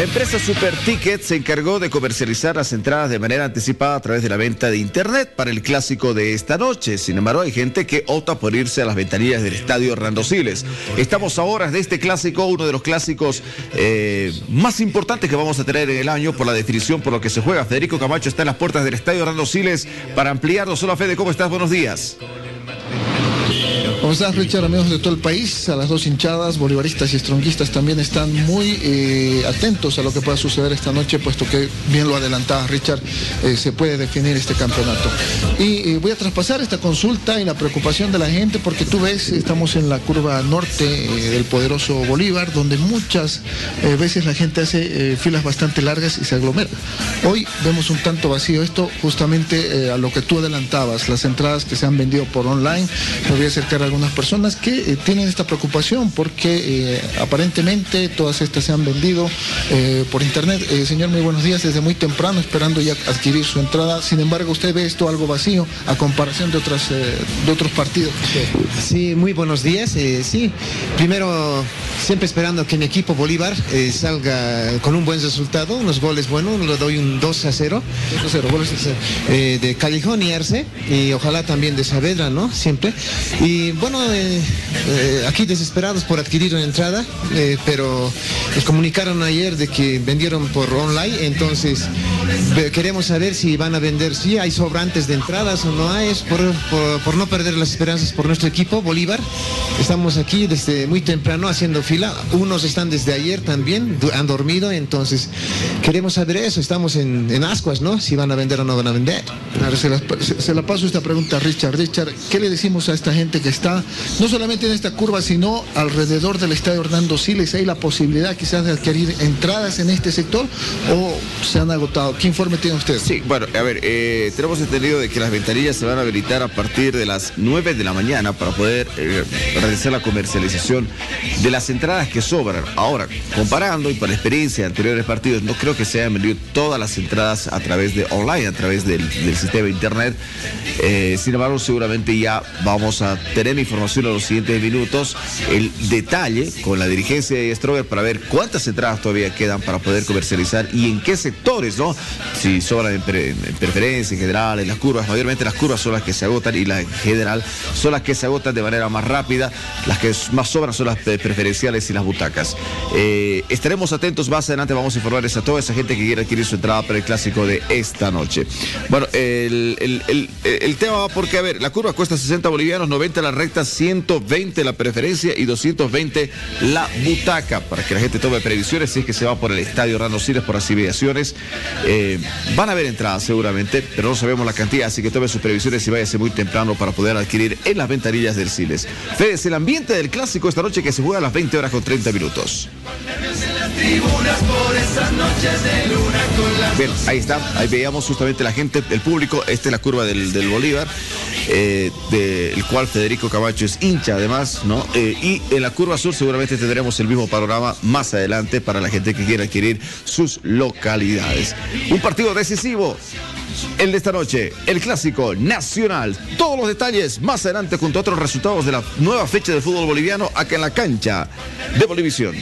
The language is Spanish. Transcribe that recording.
La empresa Super Ticket se encargó de comercializar las entradas de manera anticipada a través de la venta de internet para el clásico de esta noche. Sin embargo, hay gente que opta por irse a las ventanillas del estadio Hernando Siles. Estamos a horas de este clásico, uno de los clásicos eh, más importantes que vamos a tener en el año por la definición por lo que se juega. Federico Camacho está en las puertas del estadio Hernando Siles para ampliarlo. Solo Fede, ¿cómo estás? Buenos días. ¿Cómo estás, Richard? Amigos de todo el país, a las dos hinchadas, bolivaristas y estronguistas también están muy eh, atentos a lo que pueda suceder esta noche, puesto que, bien lo adelantaba Richard, eh, se puede definir este campeonato. Y eh, voy a traspasar esta consulta y la preocupación de la gente, porque tú ves, estamos en la curva norte del poderoso Bolívar, donde muchas veces la gente hace filas bastante largas y se aglomera. Hoy vemos un tanto vacío esto, justamente a lo que tú adelantabas, las entradas que se han vendido por online, me voy a acercar a algunas personas que eh, tienen esta preocupación porque eh, aparentemente todas estas se han vendido eh, por internet. señor, muy buenos días, desde muy temprano esperando ya adquirir su entrada. Sin embargo, usted ve esto algo vacío a comparación de, otras, de otros partidos. Sí, muy buenos días. sí, primero siempre esperando que mi equipo Bolívar salga con un buen resultado, unos goles buenos, le doy un 2 a 0. 2 a 0, goles de Callejón y Arce, y ojalá también de Saavedra, ¿no? Siempre. Y bueno, eh, eh, aquí desesperados por adquirir una entrada, eh, pero nos comunicaron ayer de que vendieron por online, entonces queremos saber si van a vender, si hay sobrantes de entradas o no hay, es por, por, no perder las esperanzas por nuestro equipo, Bolívar. Estamos aquí desde muy temprano haciendo fila, unos están desde ayer también, han dormido, entonces queremos saber eso, estamos en, en ascuas, ¿no? Si van a vender o no van a vender. se, se la paso esta pregunta a Richard. Richard, ¿qué le decimos a esta gente que está no solamente en esta curva, sino alrededor del estadio Hernando Siles. ¿Hay la posibilidad quizás de adquirir entradas en este sector o se han agotado? ¿Qué informe tiene usted? Sí, bueno, a ver, eh, tenemos entendido de que las ventanillas se van a habilitar a partir de las 9 de la mañana para poder eh, realizar la comercialización de las entradas que sobran. Ahora, comparando y por experiencia de anteriores partidos, no creo que se hayan vendido todas las entradas a través de online, a través del, sistema internet. Eh, sin embargo, seguramente ya vamos a tener información en los siguientes minutos, el detalle con la dirigencia de Stroger para ver cuántas entradas todavía quedan para poder comercializar y en qué sectores, ¿no? Si sobran en, preferencia, en general, en las curvas, mayormente las curvas son las que se agotan y las en general son las que se agotan de manera más rápida, las que más sobran son las preferenciales y las butacas. Eh, estaremos atentos más adelante, vamos a informarles a toda esa gente que quiere adquirir su entrada para el clásico de esta noche. Bueno, el, el, tema va porque, a ver, la curva cuesta 60 bolivianos, 90 la recta, 120 la preferencia y 220 la butaca, para que la gente tome previsiones si es que se va por el estadio Rando Siles por las inmediaciones. Eh, van a haber entradas seguramente, pero no sabemos la cantidad, así que tome sus previsiones y váyase muy temprano para poder adquirir en las ventanillas del Siles. Fede, el ambiente del clásico esta noche que se juega a las 20 horas con 30 minutos. Bien, ahí está, ahí veíamos justamente la gente, el público, esta es la curva del, Bolívar, eh, del cual Federico Camacho es hincha además, ¿no? Eh, y en la curva sur seguramente tendremos el mismo panorama más adelante para la gente que quiera adquirir sus localidades. Un partido decisivo. El de esta noche, el clásico nacional. Todos los detalles más adelante junto a otros resultados de la nueva fecha del fútbol boliviano acá en la cancha de Bolivisión.